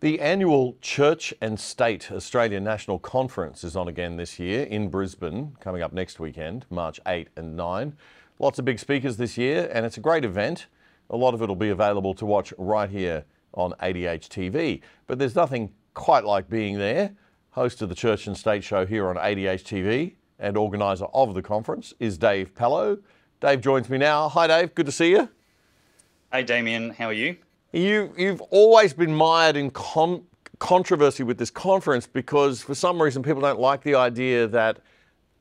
The annual Church and State Australian National Conference is on again this year in Brisbane, coming up next weekend, March 8 and 9. Lots of big speakers this year, and it's a great event. A lot of it will be available to watch right here on ADH TV. But there's nothing quite like being there. Host of the Church and State show here on ADH TV and organiser of the conference is Dave Pellowe. Dave joins me now. Hi, Dave. Good to see you. Hey, Damian. How are you? You, you've always been mired in con- controversy with this conference because, for some reason, people don't like the idea that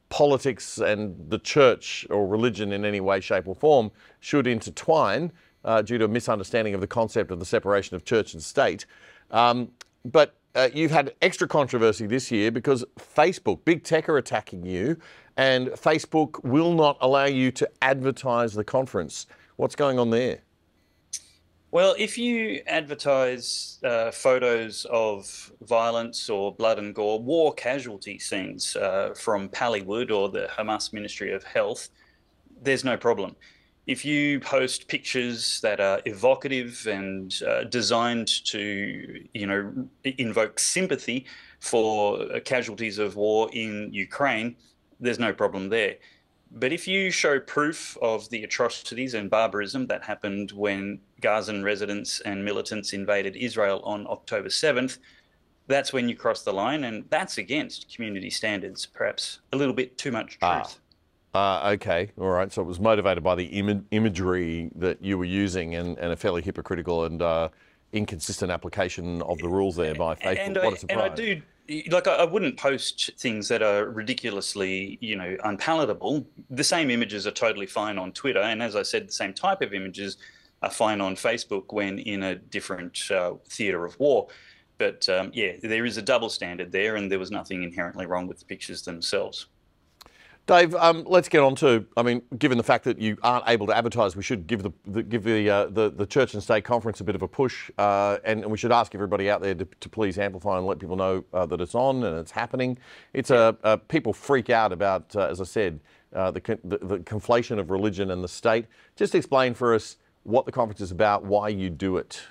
politics and the church or religion in any way, shape, or form should intertwine uh, due to a misunderstanding of the concept of the separation of church and state. Um, but uh, you've had extra controversy this year because Facebook, big tech, are attacking you, and Facebook will not allow you to advertise the conference. What's going on there? Well, if you advertise uh, photos of violence or blood and gore, war casualty scenes uh, from Pallywood or the Hamas Ministry of Health, there's no problem. If you post pictures that are evocative and uh, designed to, you know, invoke sympathy for casualties of war in Ukraine, there's no problem there. But if you show proof of the atrocities and barbarism that happened when Gazan residents and militants invaded Israel on October 7th, that's when you cross the line, and that's against community standards, perhaps a little bit too much ah. truth. Ah. Uh, okay, all right. So it was motivated by the Im- imagery that you were using and, and a fairly hypocritical and uh, inconsistent application of the rules there by Facebook. And, what a surprise. And I do like I, wouldn't post things that are ridiculously, you know, unpalatable. The same images are totally fine on Twitter, and as I said, the same type of images are fine on Facebook when in a different uh, theatre of war. But um, yeah, there is a double standard there, and there was nothing inherently wrong with the pictures themselves. Dave, um, let's get on to. I mean, given the fact that you aren't able to advertise, we should give the, the give the, uh, the, the church and state conference a bit of a push, uh, and, and, we should ask everybody out there to, to please amplify and let people know uh, that it's on and it's happening. It's a, people freak out about, uh, as I said, uh, the, the, the conflation of religion and the state. Just explain for us what the conference is about, why you do it.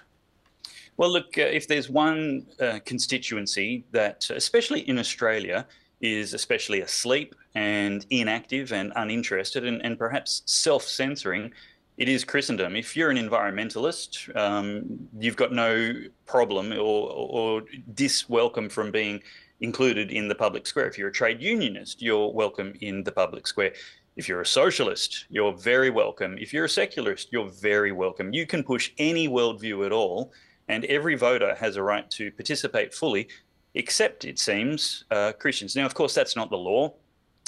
Well, look, uh, if there's one constituency that, especially in Australia, is especially asleep and inactive and uninterested and, and perhaps self censoring, it is Christendom. If you're an environmentalist, um, you've got no problem or, or diswelcome from being included in the public square. If you're a trade unionist, you're welcome in the public square. If you're a socialist, you're very welcome. If you're a secularist, you're very welcome. You can push any worldview at all, and every voter has a right to participate fully except, it seems, uh, Christians. Now, of course, that's not the law,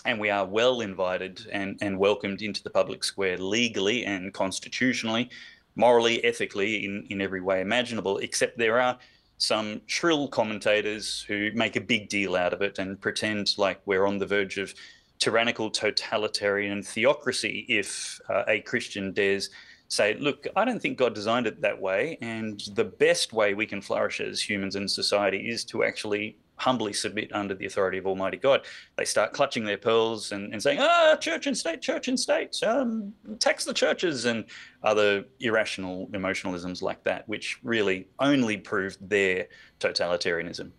and we are well invited and, and welcomed into the public square legally and constitutionally, morally, ethically, in, in every way imaginable, except there are some shrill commentators who make a big deal out of it and pretend like we're on the verge of tyrannical totalitarian theocracy if uh, a Christian dares say, look, I don't think God designed it that way. And the best way we can flourish as humans in society is to actually humbly submit under the authority of Almighty God. They start clutching their pearls and, and saying, ah, church and state, church and state, um, tax the churches, and other irrational emotionalisms like that, which really only proved their totalitarianism.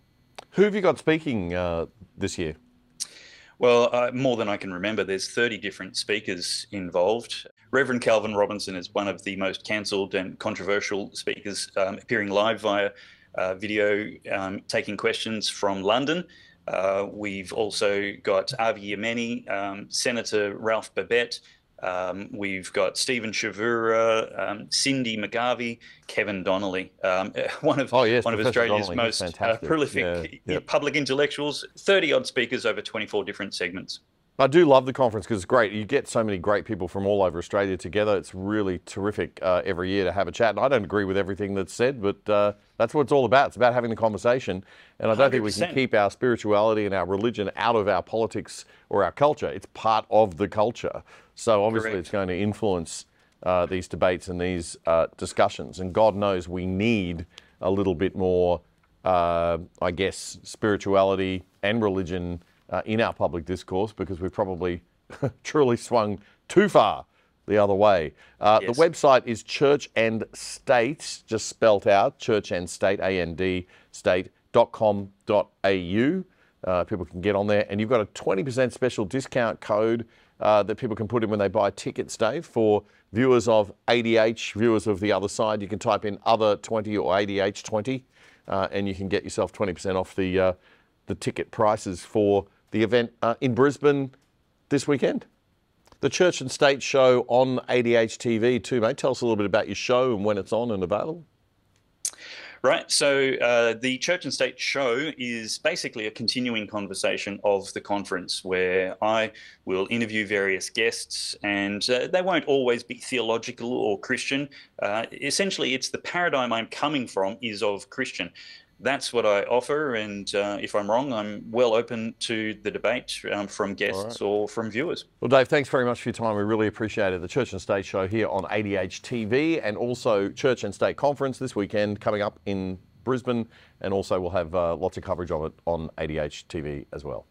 Who have you got speaking uh, this year? Well, uh, more than I can remember, there's 30 different speakers involved. Reverend Calvin Robinson is one of the most cancelled and controversial speakers, um, appearing live via uh, video, um, taking questions from London. Uh, we've also got Avi Yemini, um, Senator Ralph Babet, um, we've got Stephen Chavura, um, Cindy McGarvie, Kevin Donnelly, um, one of oh, yes, one Professor of Australia's Donnelly. most uh, prolific yeah, public intellectuals. Thirty odd speakers over twenty four different segments. I do love the conference because it's great. You get so many great people from all over Australia together. It's really terrific uh, every year to have a chat. And I don't agree with everything that's said, but uh, that's what it's all about. It's about having the conversation. And I don't 100%. think we can keep our spirituality and our religion out of our politics or our culture. It's part of the culture. So obviously Correct. it's going to influence uh, these debates and these uh, discussions. And God knows we need a little bit more, uh, I guess, spirituality and religion uh, in our public discourse because we've probably truly swung too far the other way. Uh, Yes. The website is Church and State, just spelt out, Church and State, A N D, state.com.au. Uh, people can get on there, and you've got a 20% special discount code uh, that people can put in when they buy tickets, Dave, for viewers of ADH, viewers of the other side. You can type in other 20 or ADH 20, uh, and you can get yourself 20% off the, uh, the ticket prices for the event uh, in Brisbane this weekend. The Church and State show on ADH TV too, mate. Tell us a little bit about your show and when it's on and available. Right. So uh, the Church and State show is basically a continuing conversation of the conference where I will interview various guests, and uh, they won't always be theological or Christian. Uh, essentially, it's the paradigm I'm coming from is of Christian. That's what I offer, and uh, if I'm wrong, I'm well open to the debate um, from guests or from viewers. Well, Dave, thanks very much for your time. We really appreciate it. The Church and State show here on ADH TV and also Church and State Conference this weekend coming up in Brisbane. And also, we'll have uh, lots of coverage of it on ADH TV as well.